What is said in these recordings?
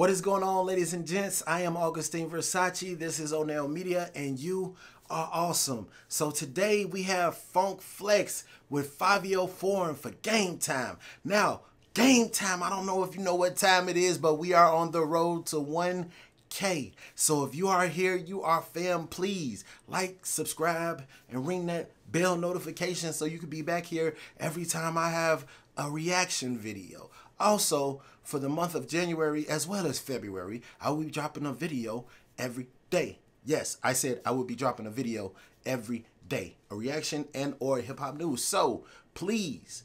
What is going on, ladies and gents? I am Augustine Versace. This is Onell Media, and you are awesome. So today we have Funk Flex with Fabio oh Foreign for game time. Now, game time, I don't know if you know what time it is, but we are on the road to 1K. So if you are here, you are fam, please like, subscribe, and ring that bell notification so you can be back here every time I have a reaction video. Also, for the month of January as well as February, I will be dropping a video every day. Yes, I said I will be dropping a video every day, a reaction and or hip hop news. So please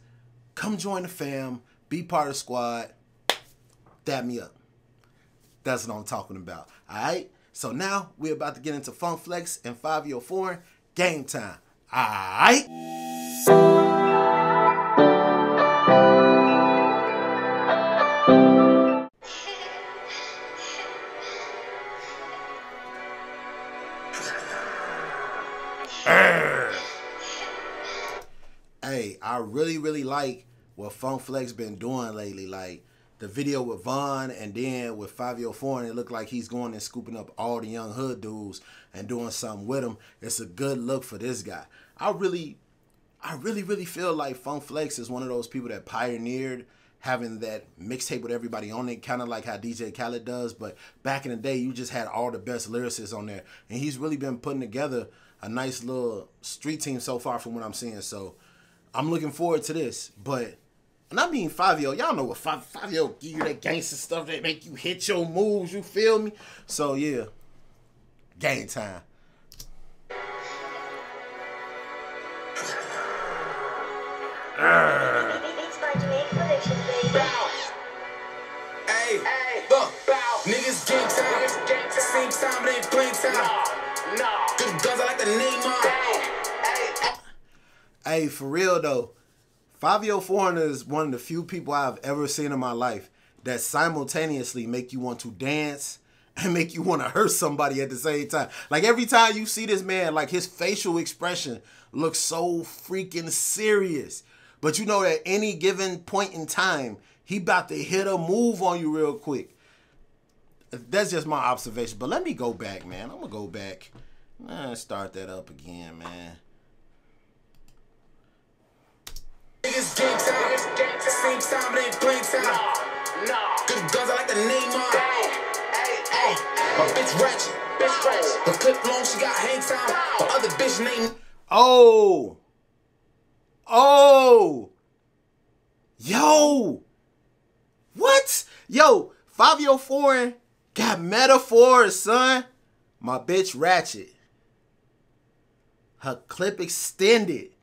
come join the fam, be part of the squad, dab me up. That's what I'm talking about. All right. So now we're about to get into Funk Flex and Fivio Foreign game time. All right. Like what Funk Flex been doing lately. Like the video with Von and then with Fivio Foreign, it looked like he's going and scooping up all the young hood dudes and doing something with them. It's a good look for this guy. I really, I really, really feel like Funk Flex is one of those people that pioneered having that mixtape with everybody on it, kind of like how DJ Khaled does. But back in the day, you just had all the best lyricists on there, and he's really been putting together a nice little street team so far from what I'm seeing. So I'm looking forward to this. But and I mean Fivio, y'all know what five Fivio give you that gangster stuff that make you hit your moves. You feel me? So yeah, game time. Hey, look, niggas game time. Same time, but ain't playing time. Good guns, I like the name on. Hey, for real though, Fivio Foreign is one of the few people I've ever seen in my life that simultaneously make you want to dance and make you want to hurt somebody at the same time. Like every time you see this man, like his facial expression looks so freaking serious. But you know at any given point in time, he about to hit a move on you real quick. That's just my observation. But let me go back, man. I'm gonna go back. Uh, start that up again, man. Niggas game time. Same time, but ain't playing time. Good guns, I like the name on. Hey, my bitch ratchet. Her clip long, she got hang time. My other bitch name. Oh. Oh. Yo. What? Yo, Fivio Foreign got metaphors, son. My bitch ratchet. Her clip extended.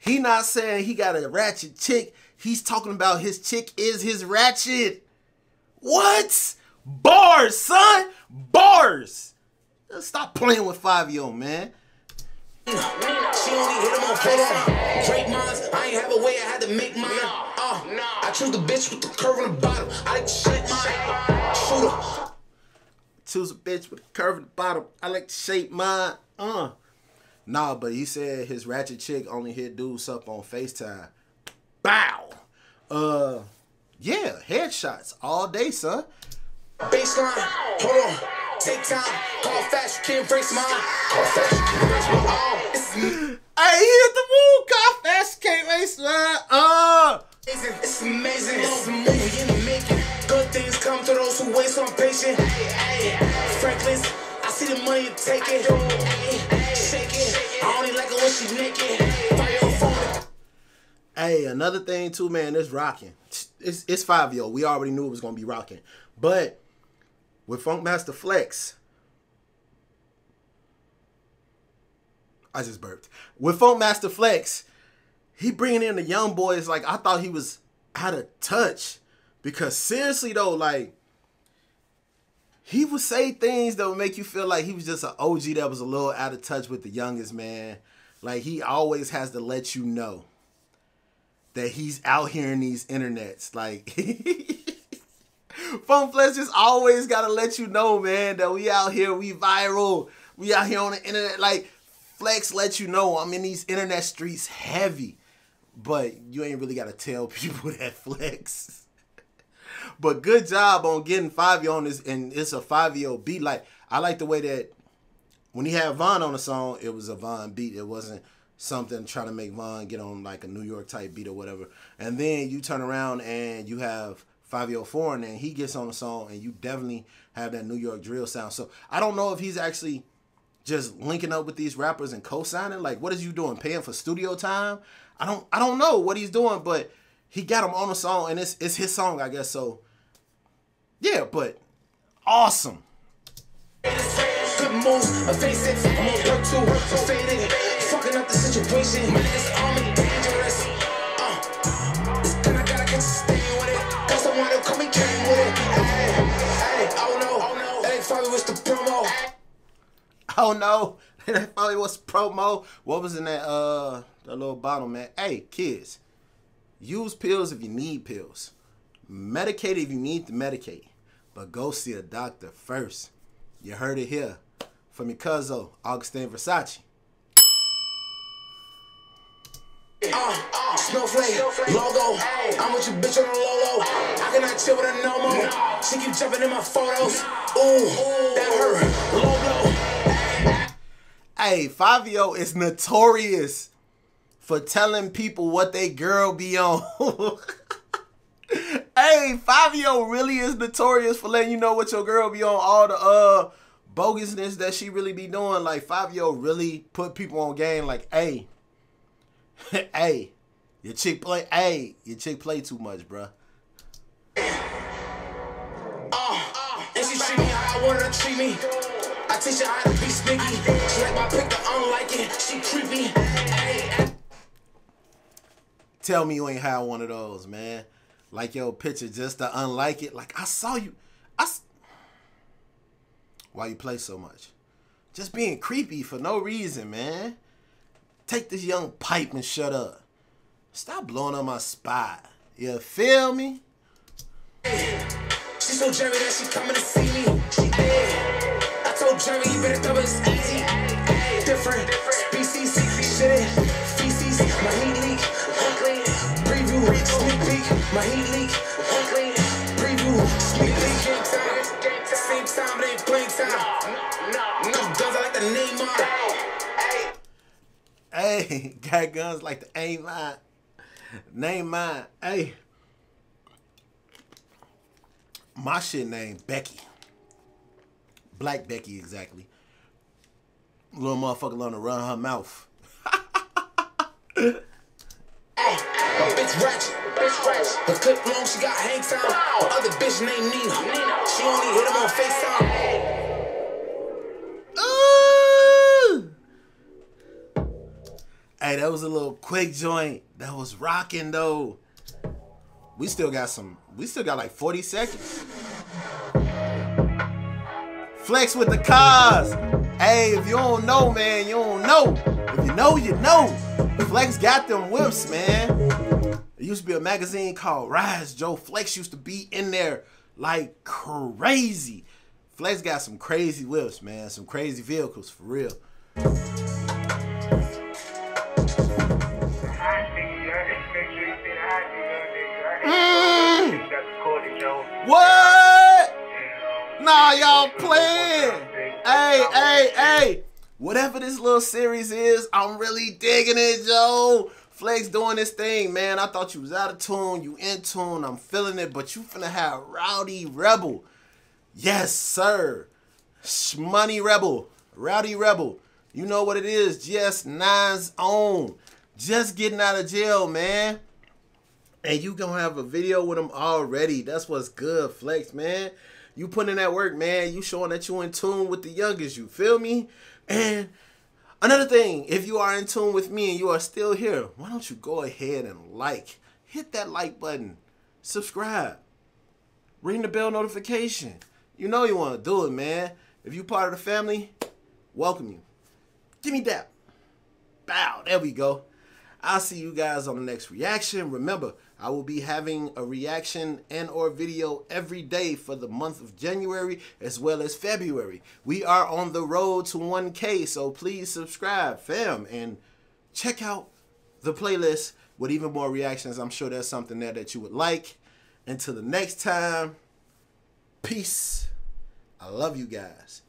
He not saying he got a ratchet chick. He's talking about his chick is his ratchet. What? Bars, son. Bars. Stop playing with Fivio, man. She only hit him on FaceTime. Great minds, I ain't have a way, I had to make mine. Uh, I choose the bitch with the curve on the bottom. I like to shape mine. Shooter. Choose a bitch with a curve in the bottom. I like to shape mine. Uh. Nah, but he said his ratchet chick only hit dudes up on FaceTime. Bow. Uh, yeah, headshots all day, son. Baseline, hold on. Take time, call fast, you can't race mine. Call fast, you can't race mine. Oh, it's Hey, he hit the woo. Cop fast, can't race, man. Uh. it's amazing. It's a movie in the making. Good things come to those who wait, so I'm patient. Hey, Franklin's, I see the money you taking. Hey, shake Hey, another thing too, man. It's rocking. It's it's Fivio. We already knew it was gonna be rocking, but with Funkmaster Flex, I just burped. With Funkmaster Flex, he bringing in the young boys. Like I thought he was out of touch, because seriously though, like he would say things that would make you feel like he was just an OG that was a little out of touch with the youngest man. Like he always has to let you know that he's out here in these internets. Like Funk Flex just always gotta let you know, man, that we out here, we viral, we out here on the internet. Like Flex let you know I'm in these internet streets heavy. But you ain't really gotta tell people that Flex. but good job on getting Fivio on this, and it's a Fivio beat. Like I like the way that when he had Von on the song, it was a Von beat. It wasn't something trying to make Von get on like a New York type beat or whatever. And then you turn around and you have Fivio Foreign and then he gets on the song and you definitely have that New York drill sound. So I don't know if he's actually just linking up with these rappers and co-signing. Like what is you doing? Paying for studio time? I don't I don't know what he's doing, but he got him on the song and it's it's his song, I guess. So yeah, but awesome. Good moves, I face it. I'm on work too, I'm faded. Fucking up the situation. My niggas on me dangerous. Uh, it's kinda gotta get staying with it. Cause someone who come and came with it. Hey, hey, oh no, oh no. Ain't probably was the promo. Oh no, that probably was promo. What was in that uh that little bottle, man? Hey, kids, use pills if you need pills. Medicate if you need to medicate. But go see a doctor first. You heard it here your cousin, Augustine Versace. Uh, uh, snowflake, logo. I'm with you, bitch, on the low low. I cannot chill with her no more. She keep jumping in my photos. Ooh, that hurt. Low blow. Hey, Fivio is notorious for telling people what they girl be on. hey, Fivio really is notorious for letting you know what your girl be on. All the uh bogusness that she really be doing. Like Fivio really put people on game. Like, hey, hey, your chick play. Hey, your chick play too much, bruh. Uh, and she treat me I Wanna treat me. I teach her how to be sneaky. She like my picture, I don't like it. She creepy. Hey, Tell me you ain't had one of those, man. Like your picture just to unlike it. Like I saw you. Why you play so much? Just being creepy for no reason, man. Take this young pipe and shut up. Stop blowing up my spot. You feel me? She so Jerry that she coming to see me. Yeah. I told Jerry you better come it's easy. Different species, shit, feces, my heat leak. Preview, sneak peek, my heat leak. Hey, got guns like the aim mine. Name mine. Hey. My shit named Becky. Black Becky, exactly. Little motherfucker learn to run her mouth. My bitch ratchet. Bitch ratchet. Her clip long, she got hang time. Other bitch named Nina. She only hit him on FaceTime. Hey, that was a little quick joint. That was rocking though. We still got some. We still got like 40 seconds. Flex with the cars. Hey, if you don't know, man, you don't know. If you know, you know. Flex got them whips, man. There used to be a magazine called Rise. Joe Flex used to be in there like crazy. Flex got some crazy whips, man. Some crazy vehicles for real. Whatever this little series is, I'm really digging it, Joe. Flex doing this thing, man. I thought you was out of tune. You in tune. I'm feeling it, but you finna have Rowdy Rebel. Yes, sir. Shmoney Rebel. Rowdy Rebel. You know what it is. Just Nine's own. Just getting out of jail, man. And you gonna have a video with him already. That's what's good, Flex, man. You putting in that work, man. You showing that you in tune with the youngest. You feel me? And another thing, if you are in tune with me and you are still here, why don't you go ahead and like? Hit that like button. Subscribe. Ring the bell notification. You know you want to do it, man. If you part of the family, welcome you. Give me that. Bow. There we go. I'll see you guys on the next reaction. Remember, I will be having a reaction and or video every day for the month of January as well as February. We are on the road to 1K, so please subscribe, fam, and check out the playlist with even more reactions. I'm sure there's something there that you would like. Until the next time, peace. I love you guys.